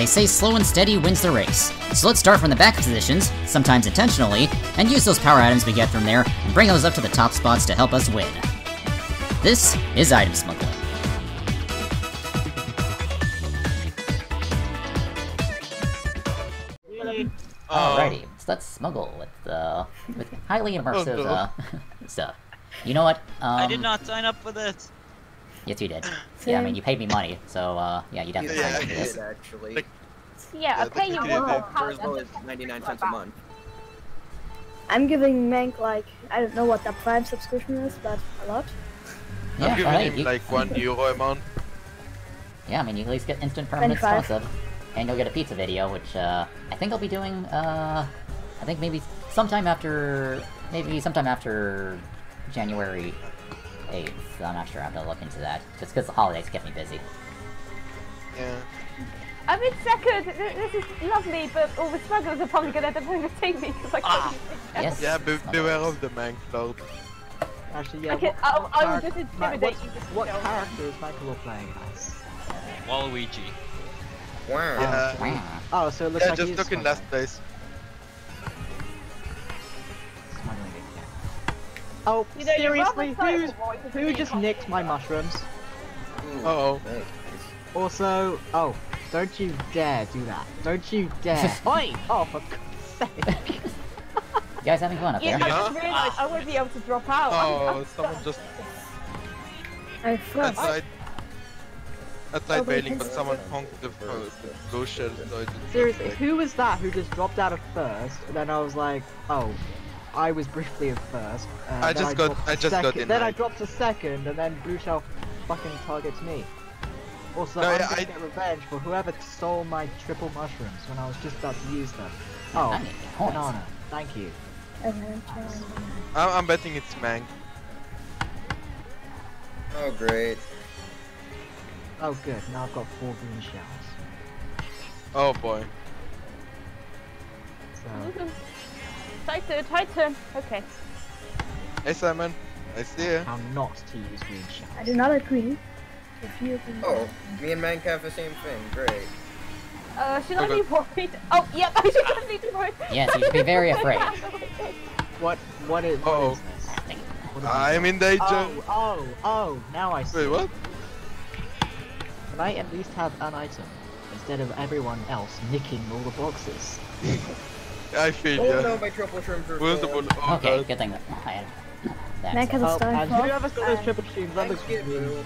They say slow and steady wins the race. So let's start from the back positions, sometimes intentionally, and use those power items we get from there and bring those up to the top spots to help us win. This is Item Smuggling. Alrighty, so let's smuggle with uh, with highly immersive uh, stuff. You know what? Um, I did not sign up for this. Yes, you did. Yeah, I mean, you paid me money, so uh, yeah, you definitely Yeah, paid me did. this. actually. Like- Yeah, Yeah, I'll pay you but- more For as low as 99 cents a month. I'm giving Mank like I don't know what the Prime subscription is, but a lot. Yeah, I'm giving alright, him you- like one euro a month. yeah, I mean, you at least get instant permanent 25. sponsor, and you'll get a pizza video, which uh, I think I'll be doing. Uh, I think maybe sometime after, maybe sometime after January 8th. I'm not sure. I have to look into that, just because the holidays kept me busy. Yeah. I'm in second. This is lovely, but all the smugglers are probably gonna end up overtake me because I Ah. can't. use it. Yes. Yeah, be beware of the mank lord. Actually, yeah. Okay, what I'll- I will just Ma- intimidate what, you just What show. character is Michael playing as? Waluigi. Wow. Yeah. Wow. Oh, so it looks Yeah, like just he's took in smuggling. last place. Oh, You know, seriously? cynical, Who's, who just nicked my mushrooms? Ooh, Uh oh. thanks. Also, oh, don't you dare do that. Don't you dare. Oi! Oh, for God's sake. You guys having fun up Yeah, there? I just realised I won't be able to drop out. I'm- Oh, I'm someone stuck. just I I first. tried. I Oh, bailing, but someone honked the, uh, the blue shell, so I just Seriously, like, who was that who just dropped out of first? And then I was like, oh, I was briefly at first. Uh, I then just got- I to just got in Then I dropped to second, and then Blue Shell fucking targets me. Also, No, I'm yeah, gonna I- get revenge for whoever stole my triple mushrooms when I was just about to use them. Oh, I need coins. banana. Thank you. And I'm, I'm betting it's Mang. Oh, great. Oh, good. Now I've got four green shells. Oh boy. So, Tighter, tighter. Okay. Hey Simon, I see you. how not to use green shells. I do not agree. If you agree. Oh, me and Mank have the same thing. Great. Uh, should I be worried? Oh, yep, I should definitely be worried. Yes, you should be very afraid. What? What is? Uh-oh. What is this? What is I'm in danger. Oh, oh, oh! Now I see. Wait, what? Can I at least have an item instead of everyone else nicking all the boxes? I feel Oh no, ya. my triple shrimps are Where's the full. bullet? Oh, Okay, God. good thing that I had that. Mank has a Oh, star and fox, whoever stole those triple streams, that looks Thank really you.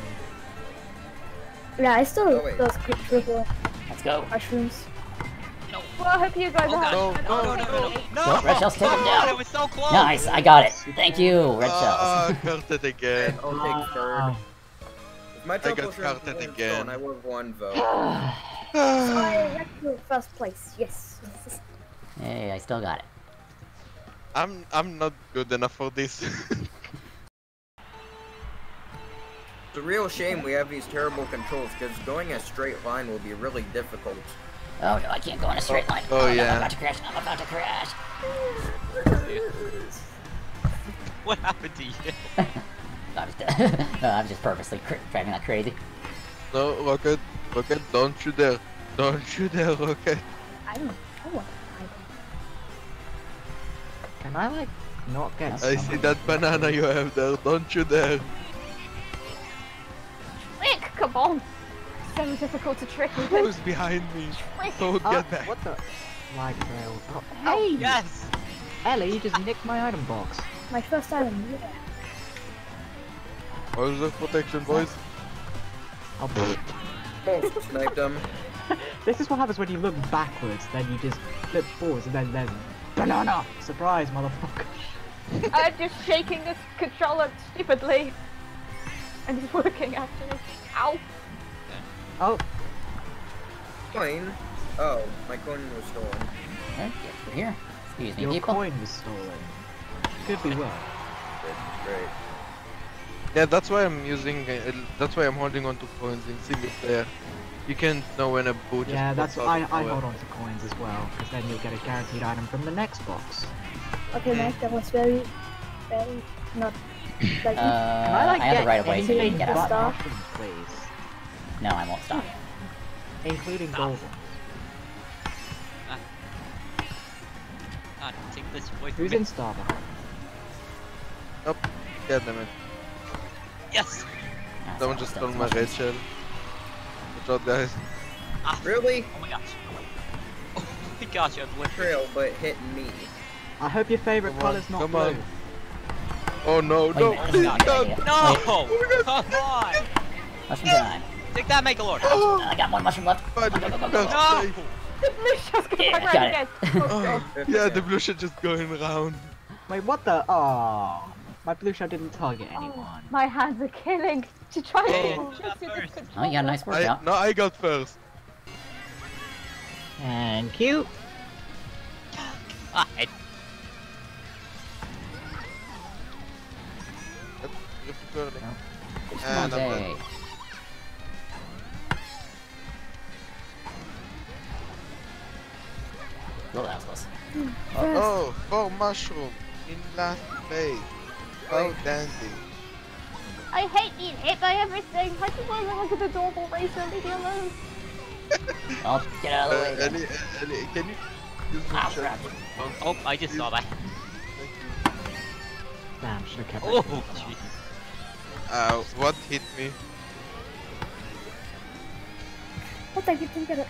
Yeah, I still Oh, wait. those tri- triple Let's go. mushrooms. Well, I hope you guys Oh are god. having No, fun. no, Oh, no, no, No! Red Shells, take him Oh, down. It was so close! Nice, I got it. Thank you, Red Ah, Shells. got it again. I'll take third. Oh, If my triple got shrimp counted again. stolen, I would have one vote. I went to first place. Yes. Hey, I still got it. I'm I'm not good enough for this. It's a real shame we have these terrible controls, because going a straight line will be really difficult. Oh no, I can't go in a straight line. Oh, no, yeah. I'm about to crash. I'm about to crash. What happened to you? I was, no, I was just purposely cr- driving like crazy. no, Rocket, Rocket, don't you dare. Don't you dare, Rocket. I don't know what I can I like not get? I see that banana you have there. Don't you dare. Rick, come on. So difficult to trick me. Who's behind me? Don't Ah, get back. What the? Like rail. Oh, Oh, hey, Yes! Ellie, you just nicked my item box. My first item. Yeah. Where's the protection, boys? Oh, Oh, sniped him. this is what happens when you look backwards, then you just flip forwards, and then there's banana. Surprise, motherfucker. I'm just shaking this controller stupidly. And it's working actually. Ow. Oh, Coin. Oh, my coin was stolen. Hey, get here. Excuse me, your people. coin was stolen. Could be worse. Great. Yeah, that's why I'm using. Uh, that's why I'm holding on to coins in single player. You can know when a boot Yeah, that's I, I hold on to coins as well, because then you'll get a guaranteed item from the next box. Okay, mm. That was very, very not pleasant. Uh, Can I, like, I have the right of way to get out. Stop? No, I won't stop. Including stop. gold ones. Ah. ah take this away Who's in Starbuck? Nope. God damn it. Yes! No, Someone just stole my Rachel red shell. Watch out, guys. Ah, Really? Oh my gosh. Oh my gosh, I've literally. Trail, but hitting me. I hope your favorite Come on, color's not come blue. on. Oh no, Wait no, minute, please that's not a good don't! No! Wait, Come on! mushroom time. Take that, Megalord! Oh, I got one mushroom left. Go, go, go, go, go. No! The blue shell's going Yeah, around again. Oh, Oh, yeah, the blue shit just going around. Wait, what the? Oh, my blue shell didn't target anyone. Oh, my hands are killing. To try Hey, and you got adjust to the first. controller. Oh, yeah, got a nice I, workout. no, I got first. Thank you. Ah, I, If you're turning. Come And on, I'm Jay. dead. Oh, that was close. Oh, four mushroom in last place. Oh, dandy. I hate being hit by everything. I just want to look at the normal racer. Leave me alone. Oh, get out of the Uh, way. Ellie, Ellie, can you use the Ah, crap. oh, I just saw that. Damn, should have kept Oh, it. jeez. Uh, what hit me? What the heck? Didn't get it.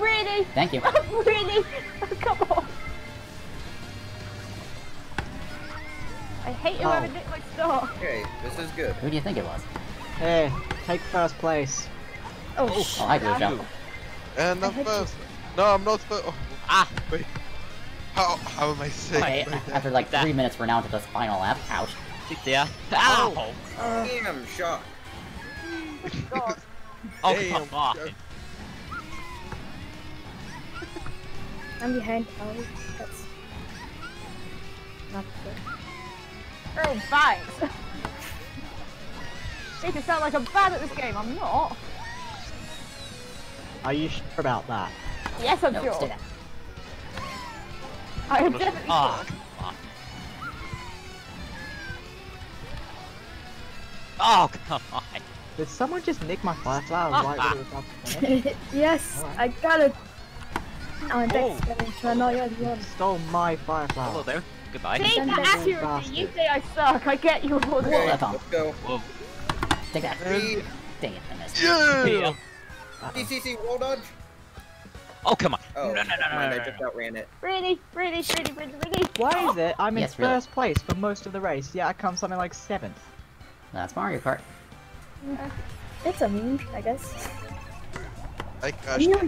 Oh, really? Thank you. really? Oh, come on. I hate Oh. whoever nicked my star. Okay, this is good. Who do you think it was? Hey, take first place. Oh, Oh, Oh, hi, Blue Shell. And I'm I hit first. No, I'm not first. Oh, Ah! wait. How, how am I safe? Okay, like after like That- three minutes, we're now to this final lap. Ouch. Sit there. Ow! Uh, Damn shot. God. Oh, Damn, come I'm behind Ellie. That's not good. Oh, thanks. Make it sound like I'm bad at this game. I'm not. Are you sure about that? Yes, I'm No, sure. stay there. I am definitely Ah, sure. come. Oh, come on. Did someone just nick my fire flower right when it was about to finish? yes, I got it. Oh, and Oh. that's getting to annoy everyone. Stole my fire Hello there. Goodbye. See, Send the accuracy. You say I suck. I get you all the Okay, that's let's go. Whoa. Take that. Three. Dang it, I missed. Yeah! Yeah. CCC, roll dodge. Oh, come on. Oh, no, no, no, never no, mind, no, I just outran it. Really, really, really, really, really. Why is it I'm in Yes, really. first place for most of the race, yet I come something like seventh? That's Mario Kart. It's a meme, I guess. I crashed. Yeah.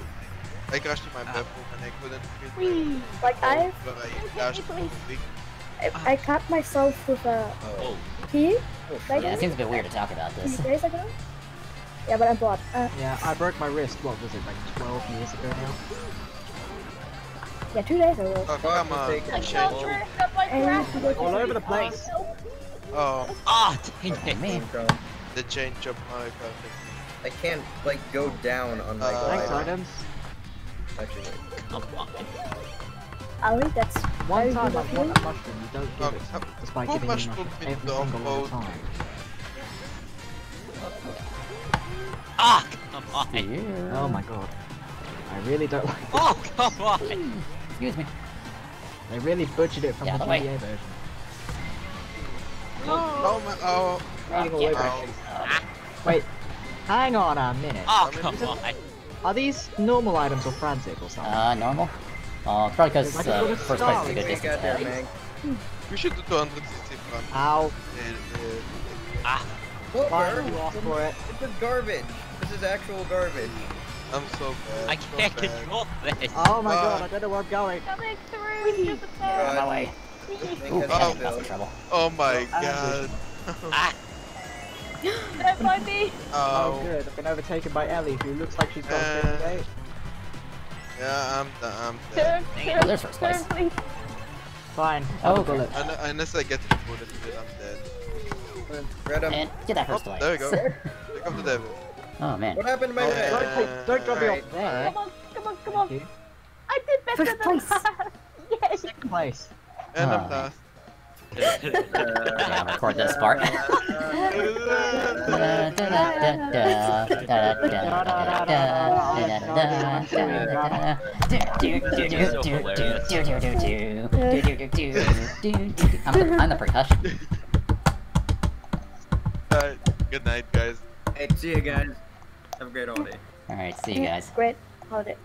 I crashed in my bathroom and I couldn't fit Whee. Like I've, But I crashed I, I cut myself with a Oh, key Oh, Like- Yeah, it seems a bit weird to talk about two this. days ago. Yeah, but I'm bored. Uh, Yeah, I broke my wrist, what was it, like 12 years ago now? yeah, two days ago. Oh, come on. I it. can't drift up my And crap. All over the place. Oh, ah, dang it. Man, the change of Mario Kart. I can't like go down on my Uh, Thanks, glider. items. Actually, Come on. Ali, that's One very time I of want a mushroom, you don't give Oh, it, how- despite how giving me much mushroom every the single little upload? time. Ah, come on. here. Oh my god. I really don't like this. Oh, come on. Excuse me. They really butchered it from Yeah, the the way. GTA version. Oh my, oh. Reading all yeah. over Ow. it. Wait, hang on a minute. Oh, I mean, come on. Are these normal items or frantic or something? Uh, normal? Oh, probably because Like a uh, little first place is a star. good we distance there, ahead. man. We should do 260 front. Ow. And, uh, Ah, What Fine, Bird, you asked for it. This is garbage. This is actual garbage. I'm so bad. I so can't bad. control this. Oh my Ah. god, I don't know where I'm going. Coming through. Just a Out of my way. Ooh, Oh. trouble. Oh my Oh, god. Ah, Don't mind me. Oh, Oh, good, I've been overtaken by Ellie, who looks like she's got a Uh, good day. yeah, I'm done. I'm dead. Turn, turn, There's first turn, place. please. Fine, Oh, have a okay. bullet. Un- Unless I get to the bullet with it, I'm dead. Red him. And get that first Oh, place. there we go. Here comes the devil. oh man. What happened to my Oh, red? Don't, don't drop me Alright. off there. Come on, come on, come on. I did better First than place. that. Yes. Second place. And Oh. I'm last. Yeah, record this part. Da, da, I'm the, I'm the percussion. Uh, good night, guys. Hey, see you guys. Have a great holiday. Alright, see you guys. Great holiday.